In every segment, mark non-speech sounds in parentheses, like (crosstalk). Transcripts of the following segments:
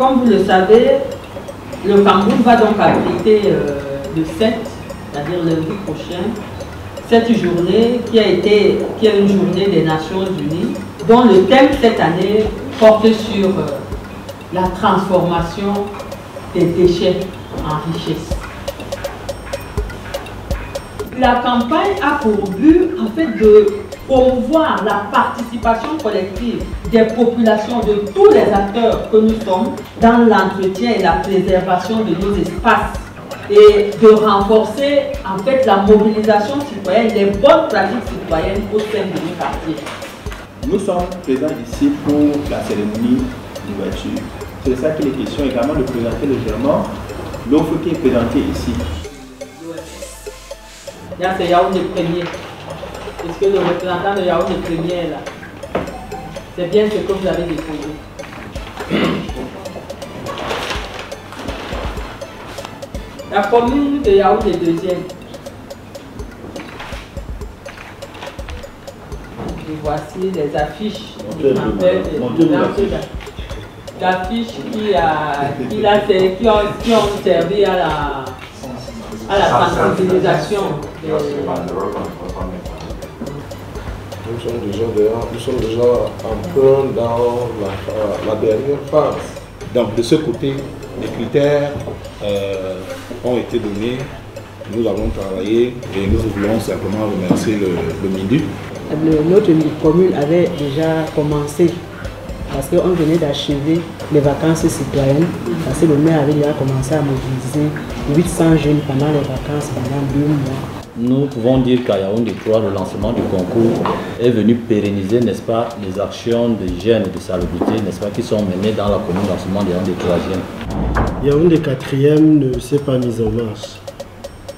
Comme vous le savez, le Cameroun va donc abriter euh, le 7, c'est-à-dire lundi prochain, cette journée qui a été qui est une journée des Nations Unies, dont le thème cette année porte sur euh, la transformation des déchets en richesse. La campagne a pour but en fait de promouvoir la participation collective des populations, de tous les acteurs que nous sommes dans l'entretien et la préservation de nos espaces et de renforcer en fait la mobilisation citoyenne, les bonnes pratiques citoyennes au sein de nos quartiers. Nous sommes présents ici pour la cérémonie d'ouverture. C'est ça qu'il est question également de présenter légèrement l'offre qui est présentée ici. Là, c'est Yaoundé premier. Est-ce que le représentant de Yaoundé premier est là C'est bien ce que vous avez découvert. La commune de Yaoundé deuxième. Et voici les affiches. L'affiche qui, a, qui, a, qui, ont, qui ont servi à la, à la sensibilisation. Nous sommes déjà, nous sommes déjà en plein dans la, la, dernière phase. Donc de ce côté, les critères euh, ont été donnés, nous avons travaillé et nous voulons simplement remercier le, le MINDU. Le, notre commune avait déjà commencé parce qu'on venait d'achever les vacances citoyennes, parce que le maire avait déjà commencé à mobiliser 800 jeunes pendant les vacances pendant deux mois. Nous pouvons dire qu'à Yaoundé 3, le lancement du concours est venu pérenniser, n'est-ce pas, les actions de gêne et de salubrité, n'est-ce pas, qui sont menées dans la commune lancement de Yaoundé 3e. Yaoundé 4e ne s'est pas mise en marche.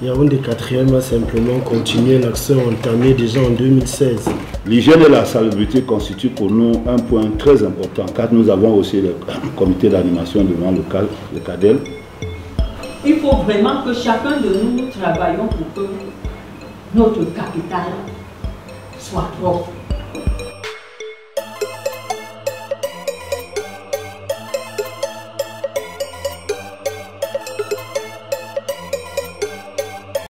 Yaoundé 4e a simplement continué l'action entamée déjà en 2016. L'hygiène et la salubrité constituent pour nous un point très important car nous avons aussi le (coughs) comité d'animation devant local, le CADEL. Il faut vraiment que chacun de nous, nous travaillons pour que notre capital soit propre.